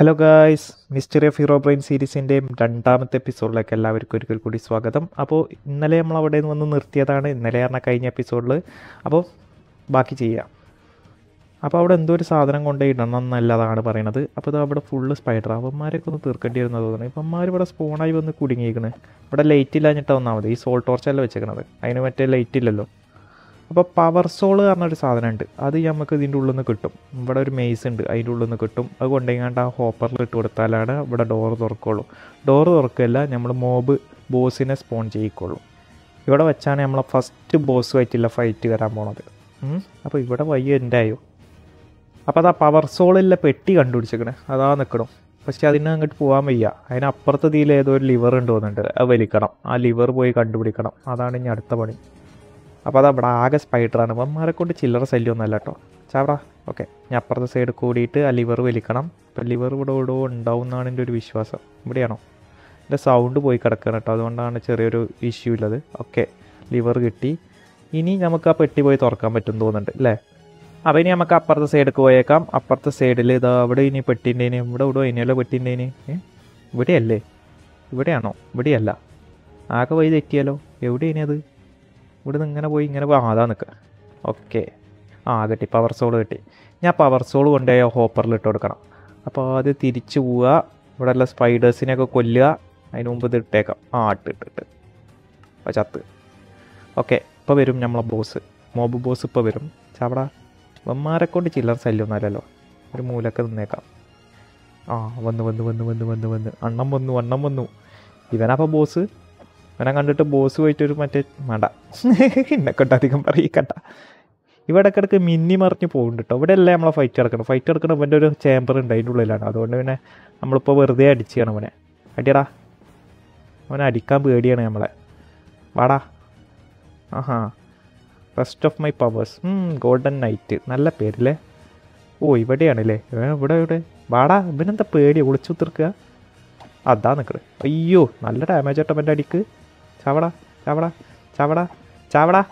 Hello guys mystery of Herobrine സീരീസിന്റെ രണ്ടാമത്തെ എപ്പിസോഡിലേക്ക് എല്ലാവർക്കും ഒരിക്കൽ കൂടി സ്വാഗതം. അപ്പോൾ ഇന്നലെ നമ്മൾ അവിടെ നിന്ന് വന്ന് നിർത്തിയതാണ്. ഇന്നലെ പറഞ്ഞ കഴിഞ്ഞ എപ്പിസോഡിൽ അപ്പോൾ ബാക്കി ചെയ്യാം. അപ്പോൾ അവിടെ എന്തോ ഒരു സാധനം കൊണ്ടേ ഇടണം പറയണത്. അപ്പോൾ ഇത് അവിടെ ഫുള്ള് സ്പൈഡർ അവന്മാരൊക്കെ ഒന്ന് തീർക്കേണ്ടി വരുന്നത് തോന്നുന്നു അമ്മമാർ ഇവിടെ സ്പോണായി വന്ന് കുടുങ്ങിയിരിക്കുന്നത് ഇവിടെ ലൈറ്റ് ഇല്ലാഞ്ഞിട്ട് വന്നാൽ മതി. ഈ സോൾ ടോർച്ചല്ല വെച്ചേക്കണത്. അതിന് മറ്റേ ലൈറ്റ് ഇല്ലല്ലോ. അപ്പോൾ പവർ സോൾ പറഞ്ഞൊരു സാധനമുണ്ട് അത് നമുക്ക് ഇതിന്റെ ഉള്ളിൽ നിന്ന് കിട്ടും. ഇവിടെ ഒരു മെയ്സ് ഉണ്ട് അതിന്റെ ഉള്ളിൽ നിന്ന് കിട്ടും. അത് കൊണ്ടുപോയിങ്ങാണ്ട് ആ ഹോപ്പറിൽ ഇട്ട് കൊടുത്താലാണ് ഇവിടെ ഡോർ തുറക്കുള്ളൂ. ഡോറ് തുറക്കുകയല്ല നമ്മൾ മോബ് ബോസിനെ സ്പോൺ ചെയ്യിക്കുള്ളൂ. ഇവിടെ വെച്ചാണ് നമ്മളെ ഫസ്റ്റ് ബോസുമായിട്ടുള്ള ഫൈറ്റ് വരാൻ പോണത്. അപ്പോൾ ഇവിടെ വയ്യ ഉണ്ടായോ അപ്പോൾ അതാ പവർ സോളിലെ പെട്ടി കണ്ടുപിടിച്ചേക്കണേ അതാ നിൽക്കണം പക്ഷെ അതിന് അങ്ങോട്ട് പോകാൻ വയ്യ. അതിനപ്പുറത്ത് ഇതിൽ ഏതോ ഒരു ലിവർ ഉണ്ട് തോന്നുന്നുണ്ട്. അത് വലിക്കണം. ആ ലിവർ പോയി കണ്ടുപിടിക്കണം. അതാണ് ഇനി അടുത്ത പണി. അപ്പോൾ അത് അവിടെ ആകെ സ്പൈഡറാണ് വന്മാരെ കൊണ്ട് ചില്ലറ ശല്യമൊന്നുമല്ല കേട്ടോ. ചാവറ ഓക്കെ ഞാൻ അപ്പുറത്തെ സൈഡ് കൂടിയിട്ട് ആ ലിവർ വലിക്കണം. ഇപ്പം ലിവർ ഇവിടെ ഇവിടെ ഉണ്ടാവും എന്നാണ് എന്റെ ഒരു വിശ്വാസം. ഇവിടെയാണോ? എന്റെ സൗണ്ട് പോയി കിടക്കുകയാണ് കേട്ടോ. അതുകൊണ്ടാണ് ചെറിയൊരു ഇഷ്യൂ ഉള്ളത്. ഓക്കെ ലിവർ കിട്ടി. ഇനി നമുക്ക് ആ പെട്ടി പോയി തുറക്കാൻ പറ്റും തോന്നുന്നുണ്ട് അല്ലേ? അപ്പോൾ ഇനി നമുക്ക് അപ്പുറത്തെ സൈഡിലേക്ക് പോയേക്കാം. അപ്പുറത്തെ സൈഡിൽ ഇതാ അവിടെ ഇനി പെട്ടിന്റെന് ഇവിടെ ഇവിടെ ഇനിയല്ലോ പെട്ടിന്റെന് ഇനി ഇവിടെയല്ലേ? ഇവിടെയാണോ? ഇവിടെയല്ല. ആകെ വഴി തെറ്റിയാലോ? എവിടെയാണ് അത്? ഇവിടെ നിന്ന് ഇങ്ങനെ പോയി ഇങ്ങനെ പോയി. ആ അതാ നിൽക്കുക ഓക്കെ ആ കിട്ടി. പവർ സോൾ കിട്ടി. ഞാൻ പവർ സോൾ കൊണ്ടുപോയി ഹോപ്പറിൽ ഇട്ട് കൊടുക്കണം. അപ്പോൾ അത് തിരിച്ചു പോവുക. ഇവിടെ ഉള്ള സ്പൈഡേഴ്സിനെയൊക്കെ കൊല്ലുക. അതിന് മുമ്പ് ഇത് ഇട്ടേക്കാം. ആ ഇട്ട് ഇട്ട് ഇട്ട്. അപ്പോൾ ചത്ത്. ഓക്കെ ഇപ്പോൾ വരും നമ്മളെ ബോസ് മോബ് ബോസ് ഇപ്പോൾ വരും. ചാവടാ വന്മാരെ കൊണ്ട് ചില്ലർ ശല്യമൊന്നുമല്ലല്ലോ ഒരു മൂലൊക്കെ നിന്നേക്കാം. ആ വന്ന് വന്ന് വന്ന് വന്ന് വന്ന് വന്ന്. അണ്ണം വന്നു അണ്ണം വന്നു. ഇവനപ്പോൾ ബോസ് ഇവനെ കണ്ടിട്ട് ബോസ് പോയിട്ടൊരു മറ്റേ മട. എന്നെ കൊണ്ട് അധികം പറയിക്കണ്ട. ഇവിടെ ഇടയ്ക്കിടയ്ക്ക് മിന്നി മറിഞ്ഞ് പോകുന്നുണ്ട് കേട്ടോ ഇവിടെ അല്ലേ നമ്മളെ ഫൈറ്റ് കിടക്കണം ഫൈറ്റ് കിടക്കണം ഇവന്റെ ഒരു ചേമ്പർ ഉണ്ട് അതിന്റെ ഉള്ളിലാണ്. അതുകൊണ്ട് പിന്നെ നമ്മളിപ്പോൾ വെറുതെ അടിച്ചാണ് അവനെ. അടിയടാ. അവനെ അടിക്കാൻ പേടിയാണ് നമ്മളെ. വാടാ. ആഹാ. Rest of my powers golden knight നല്ല പേരില്ലേ? ഓ ഇവിടെയാണല്ലേ. ഇവിടെ ഇവിടെ. വാടാ ഇവനെന്താ പേടി ഒളിച്ചു തീർക്കുക അതാ നിൽക്കണേ അയ്യോ നല്ല ഡാമേജ് ആട്ടോ അവന്റെ അടിക്ക്. ചാവടാ ചാവടാ ചാവടാ ചാവടാ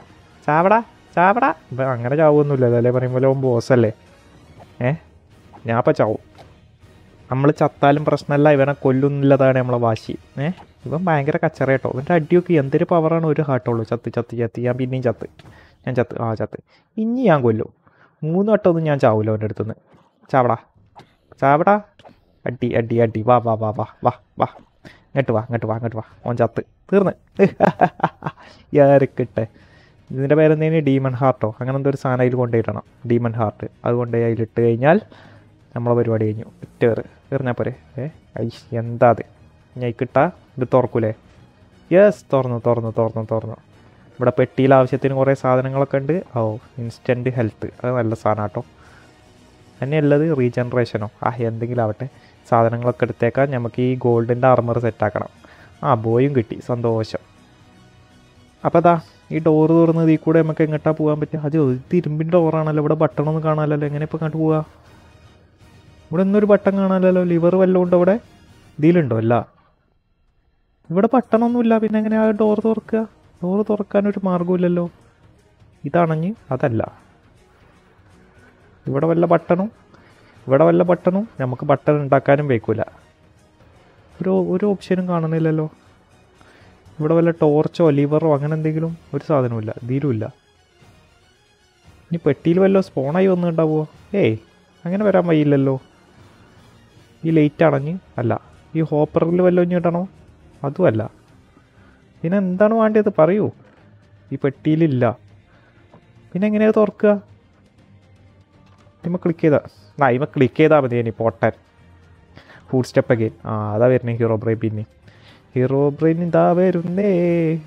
ചാവടാ ചാവടാ. ഇപ്പം അങ്ങനെ ചാവൊന്നുമില്ല. അതല്ലേ പറയുമ്പോൾ ബോസ് അല്ലേ? ഏ? ഞാൻ അപ്പം ചാവും. നമ്മൾ ചത്താലും പ്രശ്നമല്ല ഇവനെ കൊല്ലുന്നില്ലതാണ് നമ്മളെ വാശി. ഏ? ഇവൻ ഭയങ്കര കച്ചറ കേട്ടോ. ഇവന്റെ അടിയൊക്കെ എന്തൊരു പവറാണ് ഒരു ഹാട്ടുള്ളൂ ചത്ത് ചത്ത് ചത്ത്. ഞാൻ പിന്നെയും ചത്ത്. ഞാൻ ചത്ത്. ആ ചത്ത്. ഇനി ഞാൻ കൊല്ലും. മൂന്ന് വട്ടമൊന്നും ഞാൻ ചാവില്ല അവന്റെ അടുത്തുനിന്ന്. ചാവടാ ചാവടാ. അടി അടി അടി. വാ വാ വാ വാ വാ വാ. ഇങ്ങോട്ട് വാ ഇങ്ങോട്ട് വാ ഇങ്ങോട്ട് വാ. ഓൻ ചത്ത്. തീർന്ന്. യാരക്കിട്ടെ. ഇതിന്റെ പേരെന്തേന്? ഡീമൺ ഹാർട്ടോ അങ്ങനെ എന്തോ ഒരു സാധനം അതിൽ കൊണ്ടുപോയിടണം ഡീമൺ ഹാർട്ട് അതുകൊണ്ട് അതിലിട്ട് കഴിഞ്ഞാൽ നമ്മളെ പരിപാടി കഴിഞ്ഞു. ഇറ്റേറ് എറിഞ്ഞാൽ പോരെ. ഏ? ഐ എന്താ അത്? ഞാൻ കിട്ടാ ഇത് തുറക്കൂലേ? യെസ് തുറന്നു തുറന്നു തുറന്നു തുറന്നു. ഇവിടെ പെട്ടിയിൽ ആവശ്യത്തിന് കുറേ സാധനങ്ങളൊക്കെ ഉണ്ട്. ഓ ഇൻസ്റ്റന്റ് ഹെൽത്ത് അത് നല്ല സാധനം കേട്ടോ. തന്നെയുള്ളത് റീജനറേഷനോ ആ എന്തെങ്കിലും ആവട്ടെ. സാധനങ്ങളൊക്കെ എടുത്തേക്കാൻ നമുക്ക് ഈ ഗോൾഡിന്റെ ആർമർ സെറ്റാക്കണം ആ ബോയും കിട്ടി. സന്തോഷം. അപ്പോൾ അതാ ഈ ഡോറ് തുറന്ന് ഇതിൽ കൂടെ നമുക്ക് എങ്ങോട്ടാ പോകാൻ പറ്റുക? അത് തിരുമ്പിന്റെ ഡോറാണല്ലോ ഇവിടെ ബട്ടണൊന്നും കാണാമല്ലോ എങ്ങനെ ഇപ്പോൾ അങ്ങോട്ട് പോവാ? ഇവിടെ ഒന്നൊരു ബട്ടൺ കാണാമല്ലോ ലിവർ വല്ലതും ഉണ്ടോ ഇവിടെ? ഇതിലുണ്ടോ? അല്ല ഇവിടെ ബട്ടണൊന്നുമില്ല പിന്നെ എങ്ങനെ ആ ഡോർ തുറക്കുക ഡോറ് തുറക്കാനൊരു മാർഗമില്ലല്ലോ ഇതാണെങ്കിൽ അതല്ല. ഇവിടെ വല്ല ബട്ടണും ഇവിടെ വല്ല ബട്ടണും നമുക്ക് ബട്ടൺ ഉണ്ടാക്കാനും വയ്ക്കൂല. ഒരു ഒരു ഓപ്ഷനും കാണുന്നില്ലല്ലോ. ഇവിടെ വല്ല ടോർച്ചോ ലിവറോ അങ്ങനെ എന്തെങ്കിലും ഒരു സാധനവുമില്ല ഇതിലുമില്ല ഇനി പെട്ടിയിൽ വല്ലോ സ്പോണായി വന്നിട്ടുണ്ടാവുമോ ഏയ് അങ്ങനെ വരാൻ വയ്യില്ലല്ലോ ഈ ലൈറ്റ് അണഞ്ഞ് അല്ല ഈ ഹോപ്പറിൽ വല്ലോ ഇനി ഇടണോ? അതുമല്ല പിന്നെ എന്താണ് വേണ്ടത് പറയൂ. ഈ പെട്ടിയിലില്ല പിന്നെ എങ്ങനെയാണ് തുറക്കുക? ഇമ്മ ക്ലിക്ക് ചെയ്താൽ ആ ഇമ്മ ക്ലിക്ക് ചെയ്താൽ മതി ഇനി പൊട്ടാൻ ഫുഡ് സ്റ്റെപ്പ് അഗെയിൻ ആ അതാ വരുന്നത് ഹീറോ ബ്രെയിൻ പിന്നെ. ഹീറോ ബ്രെയിൻ ഇതാ വരുന്നേ.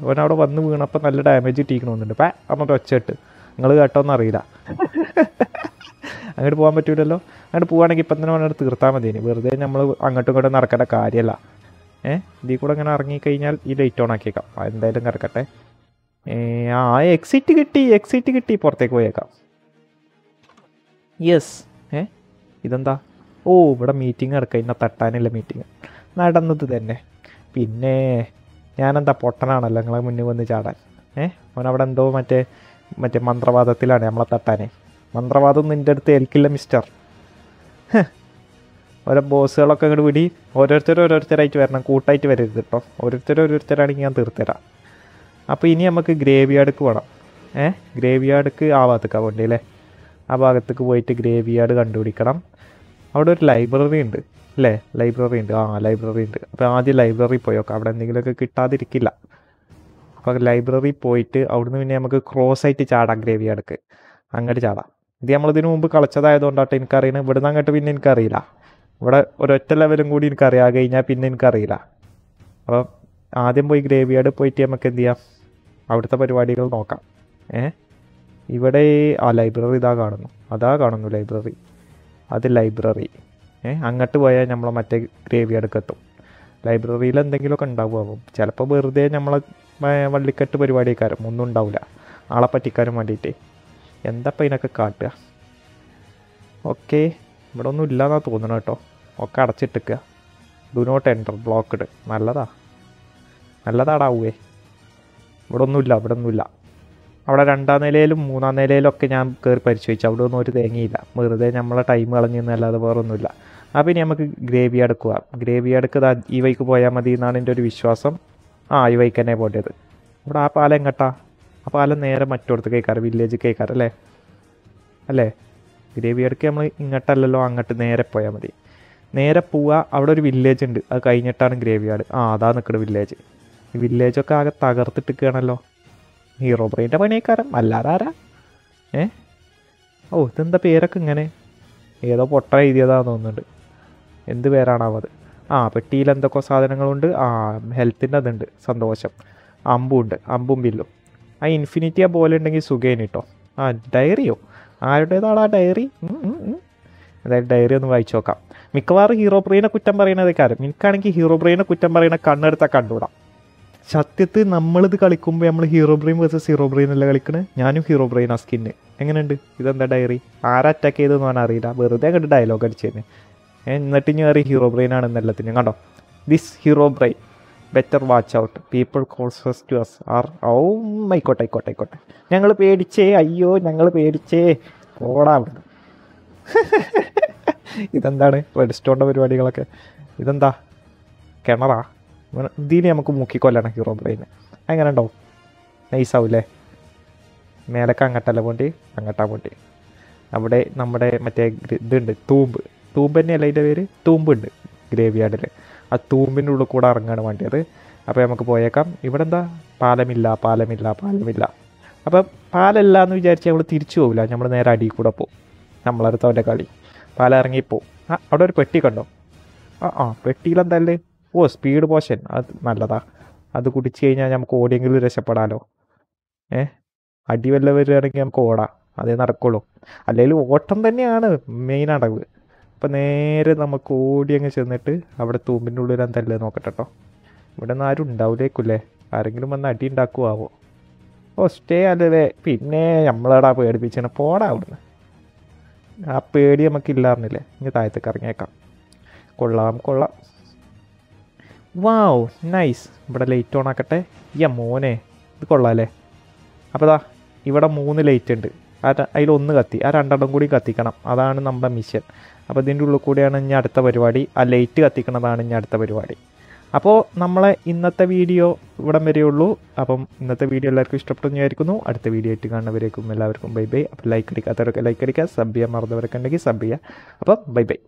അവനവിടെ വന്ന് വീണപ്പോൾ നല്ല ഡാമേജ് കിട്ടിയിരിക്കണമെന്നുണ്ട് പാ എന്നിട്ട് ഒച്ചയിട്ട്. നിങ്ങൾ കേട്ടോന്ന് അറിയില്ല. അങ്ങോട്ട് പോകാൻ പറ്റൂലല്ലോ? അങ്ങോട്ട് പോവുകയാണെങ്കിൽ ഇപ്പം തന്നെ അവനോട് തീർത്താൽ മതി വെറുതെ നമ്മൾ അങ്ങോട്ടും ഇങ്ങോട്ടും നടക്കേണ്ട കാര്യമല്ല ഏ ഇതിൽ കൂടെ അങ്ങനെ ഇറങ്ങിക്കഴിഞ്ഞാൽ ഈ ലൈറ്റ് ഓൺ ആക്കിയേക്കാം. എന്തായാലും കിടക്കട്ടെ. ഏ, ആ എക്സിറ്റ് കിട്ടി എക്സിറ്റ് കിട്ടി. പുറത്തേക്ക് പോയേക്കാം. യെസ് ഏ ഇതെന്താ? ഓ ഇവിടെ മീറ്റിംഗ് നടക്കുക ഇന്ന തട്ടാനില്ല മീറ്റിംഗ് നടന്നത് തന്നെ. പിന്നെ ഞാനെന്താ പൊട്ടനാണല്ലോ നിങ്ങളെ മുന്നിൽ വന്ന് ചാടാൻ. ഏഹ് അവനവിടെ എന്തോ മറ്റേ മറ്റേ മന്ത്രവാദത്തിലാണ് നമ്മളെ തട്ടാനെ. മന്ത്രവാദം നിന്റെ അടുത്ത് ഏൽക്കില്ല മിസ്റ്റർ ഓരോ ബോസുകളൊക്കെ ഇങ്ങോട്ട് വിടി. ഓരോരുത്തർ ഓരോരുത്തരായിട്ട് വരണം. കൂട്ടായിട്ട് വരരുത് കേട്ടോ ഓരോരുത്തർ ഓരോരുത്തരാണെങ്കിൽ ഞാൻ തീർത്തരാം. അപ്പോൾ ഇനി നമുക്ക് ഗ്രേവി യാർഡ്ക്ക് പോകണം ഏഹ് ഗ്രേവി യാർഡ്ക്ക് ആ ഭാഗത്തേക്കാണ് വേണ്ടി അല്ലേ? ആ ഭാഗത്തേക്ക് പോയിട്ട് ഗ്രേവി യാർഡ് കണ്ടുപിടിക്കണം. അവിടെ ഒരു ലൈബ്രറി ഉണ്ട് അല്ലേ? ലൈബ്രറി ഉണ്ട്. ആ ലൈബ്രറി ഉണ്ട്. അപ്പോൾ ആദ്യം ലൈബ്രറി പോയോക്കാം അവിടെ എന്തെങ്കിലുമൊക്കെ കിട്ടാതിരിക്കില്ല. അപ്പോൾ ലൈബ്രറി പോയിട്ട് അവിടുന്ന് പിന്നെ നമുക്ക് ക്രോസ് ആയിട്ട് ചാടാം ഗ്രേവി അടുക്ക് അങ്ങോട്ട് ചാടാം. ഇത് നമ്മളിതിനു മുമ്പ് കളിച്ചതായതുകൊണ്ടാട്ടോ എനിക്കറിയണം. ഇവിടുന്ന് അങ്ങോട്ട് പിന്നെ എനിക്കറിയില്ല. ഇവിടെ ഒരൊറ്റ ലെവലും കൂടി എനിക്കറിയാം. കഴിഞ്ഞാൽ പിന്നെ എനിക്കറിയില്ല. അപ്പം ആദ്യം പോയി ഗ്രേവി പോയിട്ട് നമുക്ക് എന്ത് ചെയ്യാം? അവിടുത്തെ പരിപാടികൾ നോക്കാം. ഏ? ഇവിടെ ആ ലൈബ്രറി ഇതാ കാണുന്നു. അതാ കാണുന്നു ലൈബ്രറി. അത് ലൈബ്രറി. ഏ അങ്ങോട്ട് പോയാൽ നമ്മൾ മറ്റേ ഗ്രേവി അടുക്കെത്തും. ലൈബ്രറിയിൽ എന്തെങ്കിലുമൊക്കെ ഉണ്ടാവുമാവും. ചിലപ്പോൾ വെറുതെ നമ്മളെ വള്ളിക്കെട്ട് പരിപാടിക്കാരും ഒന്നും ഉണ്ടാവില്ല ആളെ പറ്റിക്കാനും വേണ്ടിയിട്ട് എന്താപ്പം ഇതിനൊക്കെ കാട്ടുക? ഓക്കെ. ഇവിടെ ഒന്നും ഇല്ലാന്നാണ് തോന്നണം കേട്ടോ. ഒക്കെ അടച്ചിട്ടിക്കുക. ഡു നോട്ട് എന്റർ ബ്ലോക്ക്ഡ് നല്ലതാ. നല്ലതാടാവേ ഇവിടെ ഒന്നുമില്ല ഇവിടെ ഒന്നുമില്ല അവിടെ രണ്ടാം നിലയിലും മൂന്നാം നിലയിലൊക്കെ ഞാൻ കയറി പരിശോധിച്ചു. അവിടെ ഒന്നും ഒരു തേങ്ങയില്ല. വെറുതെ നമ്മളെ ടൈം കളഞ്ഞെന്നല്ലാതെ വേറെ ഒന്നുമില്ല അപ്പോൾ ഇനി നമുക്ക് ഗ്രേവി അടുക്കുക ഗ്രേവി അടുക്കുക ഈ വൈക്ക് പോയാൽ മതി എന്നാണ് എന്റെ ഒരു വിശ്വാസം. ആ ഈ വൈക്ക് തന്നെ പോയത് ഇവിടെ ആ പാലം എങ്ങട്ടാ? ആ പാലം നേരെ മറ്റോടത്ത് കേൾക്കാറ് വില്ലേജ് കേൾക്കാറ് അല്ലേ? അല്ലേ? ഗ്രേവി അടുക്ക് നമ്മൾ ഇങ്ങോട്ടല്ലല്ലോ അങ്ങോട്ട് നേരെ പോയാൽ മതി. നേരെ പോവുക അവിടെ ഒരു വില്ലേജ് ഉണ്ട്. അത് കഴിഞ്ഞിട്ടാണ് ഗ്രേവി യാർഡ് ആ അതാ നിൽക്കുന്നത് വില്ലേജ് വില്ലേജൊക്കെ ആകെ തകർത്തിട്ടിരിക്കുകയാണല്ലോ. ഹീറോ ബ്രെയിന്റെ പണിയക്കാരൻ അല്ലാതെ ആരാ? ഏ? ഓ ഇതെന്താ പേരൊക്കെ ഇങ്ങനെ? ഏതോ പൊട്ട എഴുതിയതാന്ന് തോന്നുന്നുണ്ട്. എന്ത് പേരാണാവോ അത് ആ പെട്ടിയിൽ എന്തൊക്കെ സാധനങ്ങളുണ്ട്. ആ ഹെൽത്തിന്റെ അതുണ്ട്. സന്തോഷം. അമ്പുണ്ട്. അമ്പും ബില്ലും ആ ഇൻഫിനിറ്റി ആ പോലെ ഉണ്ടെങ്കിൽ സുഖേന് കേട്ടോ ആ ഡയറിയോ? ആരുടേതാണ് ആ ഡയറി. അതായത് ഡയറി ഒന്ന് വായിച്ചു നോക്കാം. മിക്കവാറും ഹീറോ ബ്രെയിനെ കുറ്റം പറയുന്നത് കാര്യം എനിക്കാണെങ്കിൽ ഹീറോ ബ്രെയിനെ കുറ്റം പറയുന്ന കണ്ണെടുത്താൽ കണ്ടുകൂടാം. സത്യത്തിൽ നമ്മളിത് കളിക്കുമ്പോൾ നമ്മൾ hero brain versus hero brain അല്ല കളിക്കണേ? ഞാനും ഹീറോ ബ്രെയിൻ ആ സ്കിന്ന് എങ്ങനെയുണ്ട്? ഇതെന്താ ഡയറി ആരാ അറ്റാക്ക് ചെയ്തെന്ന് പറഞ്ഞാൽ അറിയില്ല. വെറുതെ കണ്ട് ഡയലോഗ് അടിച്ചേനെ. എന്നിട്ട് ഇനി അറിയും ഹീറോ ബ്രെയിൻ ആണ് എല്ലാത്തിനും കണ്ടോ? This Herobrine better watch out people കോൾസസ് to us are ഓ ആയിക്കോട്ടെ ആയിക്കോട്ടെ ആയിക്കോട്ടെ. ഞങ്ങൾ പേടിച്ചേ. അയ്യോ ഞങ്ങൾ പേടിച്ചേ. ഓടാ ഇതെന്താണ്? റെഡ് സ്റ്റോണിന്റെ പരിപാടികളൊക്കെ. ഇതെന്താ? കിണറാ? ഇതിന് നമുക്ക് മുക്കിക്കൊല്ലണം ഹീറോ ബ്രെയിന് അങ്ങനെ ഉണ്ടാവും നൈസാവൂലേ മേലക്ക് അങ്ങട്ടല്ല പോണ്ടി? അങ്ങട്ടാ പോണ്ടി. അവിടെ നമ്മുടെ മറ്റേ ഇതുണ്ട് തൂമ്പ്. തൂമ്പ് തന്നെയല്ല അതിന്റെ പേര്? തൂമ്പുണ്ട് ഗ്രേവി യാർഡിൽ ആ തൂമ്പിന്റെ ഉള്ളിൽ കൂടെ ഇറങ്ങുകയാണ് വേണ്ടിയത് അപ്പോൾ നമുക്ക് പോയേക്കാം. ഇവിടെ എന്താ? പാലമില്ല പാലമില്ല പാലമില്ല. അപ്പം പാലല്ല എന്ന് വിചാരിച്ച് നമ്മൾ തിരിച്ചു പോകില്ല നമ്മൾ നേരെ അടിയിൽ കൂടെ പോകും നമ്മളടുത്തവന്റെ കളി. പാല ഇറങ്ങിപ്പോവും. ആ അവിടെ ഒരു പെട്ടി കണ്ടോ? ആ ആ പെട്ടിയിലെന്തല്ലേ ഓ സ്പീഡ് പോഷൻ അത് നല്ലതാ. അത് കുടിച്ച് കഴിഞ്ഞാൽ നമുക്ക് ഓടിയെങ്കിലും രക്ഷപ്പെടാലോ. ഏ? അടി വല്ല വരികയാണെങ്കിൽ നമുക്ക് ഓടാം. അതേ നടക്കുള്ളൂ. അല്ലെങ്കിൽ ഓട്ടം തന്നെയാണ് മെയിൻ അടവ്. അപ്പം നേരെ നമുക്ക് ഓടി അങ്ങ് ചെന്നിട്ട് അവിടെ തൂമ്പിന്റെ ഉള്ളിൽ എന്തല്ലേ നോക്കട്ടെ കേട്ടോ ഇവിടെ നിന്ന് ആരും ഉണ്ടാവില്ലേക്കുല്ലേ ആരെങ്കിലും വന്ന് അടി ഉണ്ടാക്കുവാവോ? ഓ സ്റ്റേ അല്ലേ പിന്നെ നമ്മളെടാ പേടിപ്പിച്ചാണ് പോടാ അവിടുന്ന്. ആ പേടി നമുക്കില്ലായിരുന്നില്ലേ ഇനി താഴത്തേക്ക് ഇറങ്ങിയേക്കാം. കൊള്ളാം കൊള്ളാം. വാവ് നൈസ് ഇവിടെ ലൈറ്റ് ഓൺ ആക്കട്ടെ. യ മോനെ ഇത് കൊള്ളാമല്ലേ അപ്പോൾ ദാ ഇവിടെ മൂന്ന് ലൈറ്റ് ഉണ്ട്. ആ അതിലൊന്ന് കത്തി ആ രണ്ടെണ്ണം കൂടി കത്തിക്കണം. അതാണ് നമ്മുടെ മിഷൻ അപ്പോൾ ഇതിന്റെ ഉള്ളിൽ കൂടിയാണ് ഇനി അടുത്ത പരിപാടി. ആ ലൈറ്റ് കത്തിക്കണതാണ് ഇനി അടുത്ത പരിപാടി. അപ്പോൾ നമ്മളെ ഇന്നത്തെ വീഡിയോ ഇവിടം വരെയുള്ളൂ. അപ്പം ഇന്നത്തെ വീഡിയോ എല്ലാവർക്കും ഇഷ്ടപ്പെട്ടെന്ന് വിചാരിക്കുന്നു. അടുത്ത വീഡിയോ ആയിട്ട് കാണുന്നവരേക്കും എല്ലാവർക്കും ബൈ ബൈ അപ്പോൾ ലൈക്ക് അടിക്കാത്തവരൊക്കെ ലൈക്ക് അടിക്കുക. സബ് ചെയ്യാൻ മറന്നവരൊക്കെ ഉണ്ടെങ്കിൽ സബ് ചെയ്യുക. അപ്പം ബൈ ബൈ